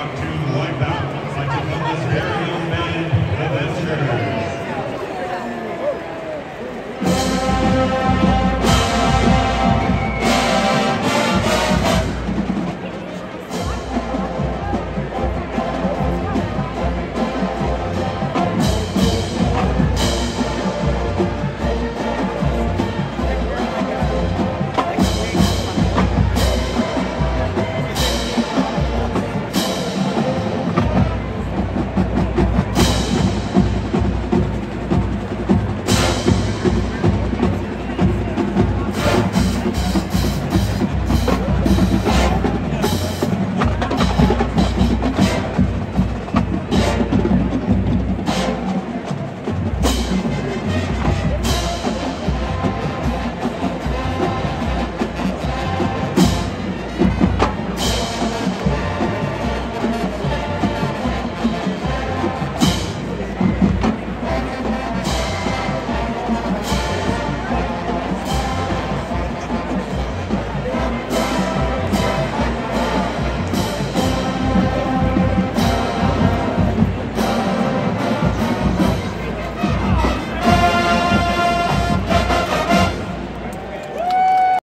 Rock 2 like.